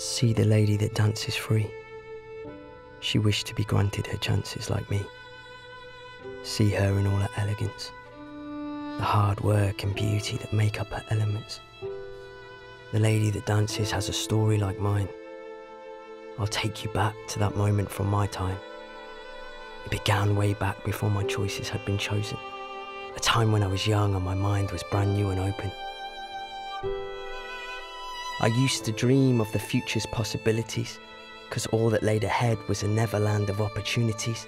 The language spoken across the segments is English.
See the lady that dances free. She wished to be granted her chances like me. See her in all her elegance, the hard work and beauty that make up her elements. The lady that dances has a story like mine. I'll take you back to that moment from my time. It began way back before my choices had been chosen. A time when I was young and my mind was brand new and open. I used to dream of the future's possibilities, because all that laid ahead was a neverland of opportunities.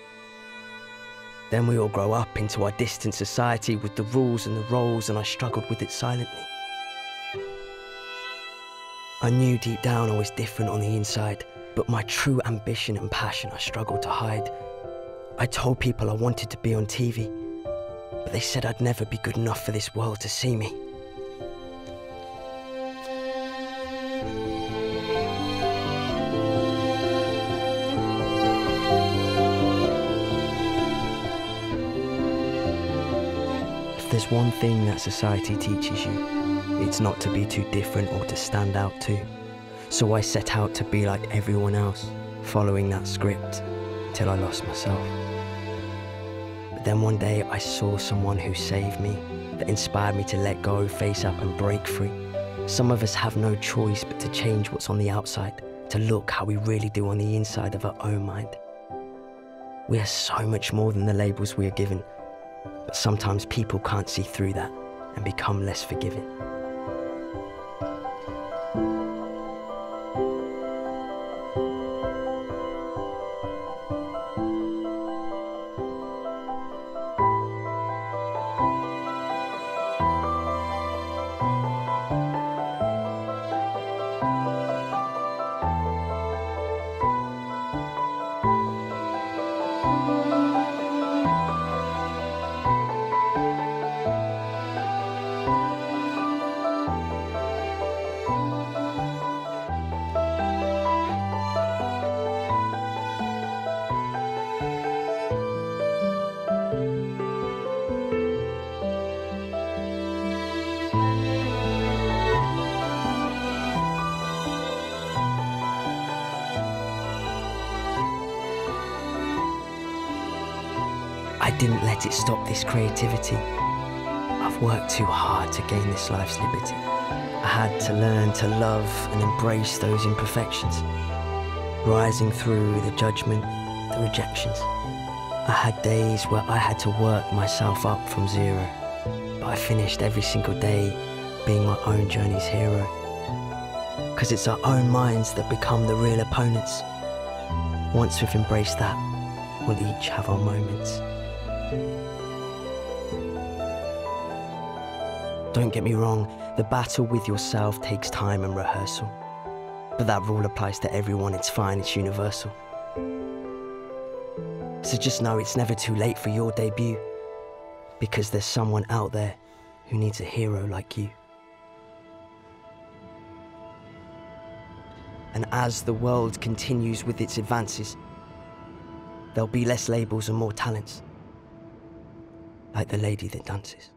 Then we all grow up into our distant society with the rules and the roles, and I struggled with it silently. I knew deep down I was different on the inside, but my true ambition and passion I struggled to hide. I told people I wanted to be on TV, but they said I'd never be good enough for this world to see me. There's one thing that society teaches you, it's not to be too different or to stand out too. So I set out to be like everyone else, following that script till I lost myself. But then one day I saw someone who saved me, that inspired me to let go, face up, and break free. Some of us have no choice but to change what's on the outside, to look how we really do on the inside of our own mind. We are so much more than the labels we are given, but sometimes people can't see through that and become less forgiving. I didn't let it stop this creativity. I've worked too hard to gain this life's liberty. I had to learn to love and embrace those imperfections, rising through the judgment, the rejections. I had days where I had to work myself up from zero, but I finished every single day being my own journey's hero. Because it's our own minds that become the real opponents. Once we've embraced that, we'll each have our moments. Don't get me wrong, the battle with yourself takes time and rehearsal. But that rule applies to everyone, it's fine, it's universal. So just know it's never too late for your debut, because there's someone out there who needs a hero like you. And as the world continues with its advances, there'll be less labels and more talents like the lady that dances.